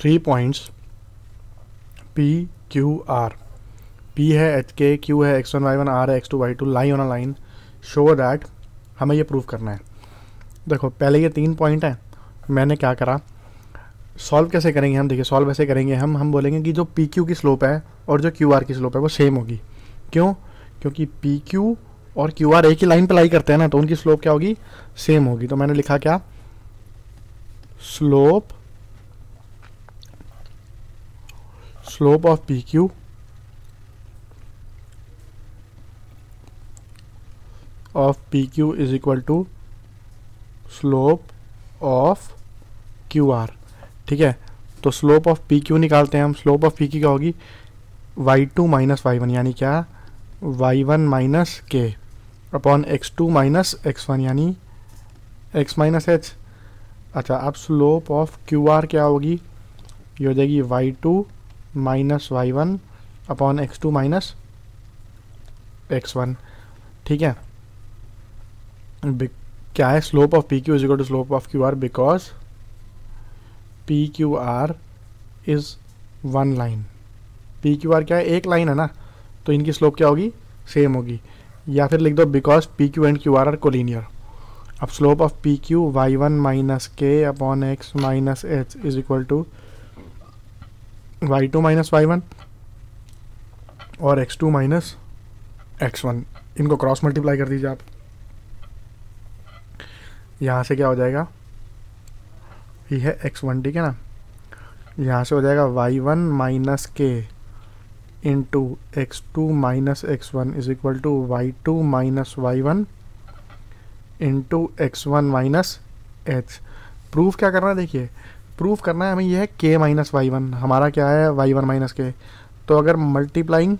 Three points P Q R P है H K Q है X one Y one R है X two Y two lie on line show that हमें ये prove करना है। देखो, पहले ये तीन पॉइंट हैं। मैंने क्या करा? सॉल्व कैसे करेंगे हम? देखिए सॉल्व ऐसे करेंगे हम। हम बोलेंगे कि जो पी क्यू की स्लोप है और जो क्यू आर की स्लोप है, वो सेम होगी। क्यों? क्योंकि पी क्यू और क्यू आर एक ही लाइन पर लाई करते हैं ना तो उनकी स्लोप क्या होगी? सेम होगी। तो मैंने लिखा क्या? Slope Q of P Q is equal to slope of Q R ठीक है? तो स्लोप ऑफ़ पी क्यू निकालते हैं हम। स्लोप ऑफ़ पी क्यू क्या होगी? Y two minus Y one यानी क्या? Y one minus K upon X two minus X one यानी एक्स माइनस एच अच्छा अब स्लोप ऑफ़ क्यू आर क्या होगी? ये हो जाएगी Y two minus Y one upon X two minus X one ठीक है? क्या है? Slope of P Q is equal to slope of Q R because P Q R is one line P Q R क्या है? एक line है ना? तो इनकी स्लोप क्या होगी? सेम होगी। या फिर लिख दो because P Q and Q R are collinear अब slope of P Q Y one minus K upon X minus H is equal to Y two minus Y one और X two minus X one इनको cross multiply कर दीजिए आप। यहाँ से क्या हो जाएगा? ये है एक्स वन ठीक है ना? यहाँ से हो जाएगा y one minus k into x two minus x one is equal to y two minus y one into x one minus h proof क्या करना है? देखिए प्रूफ करना है हमें यह है के माइनस वाई वन हमारा क्या है वाई वन माइनस के तो अगर मल्टीप्लाइंग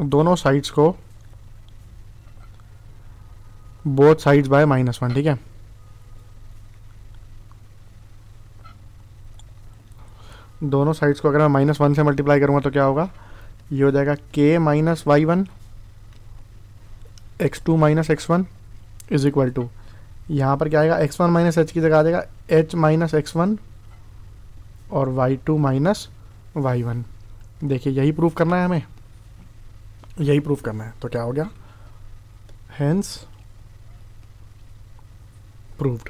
दोनों साइड्स को both sides by minus one ठीक है? दोनों साइड्स को अगर मैं माइनस वन से मल्टीप्लाई करूँगा तो क्या होगा? ये हो जाएगा k minus y one x two minus x one is equal to यहाँ पर क्या आएगा? एक्स वन माइनस एच की जगह आ जाएगा। एच माइनस एक्स वन और y two minus y one देखिए, यही प्रूफ करना है हमें। यही प्रूफ करना है। तो क्या हो गया? Hence proved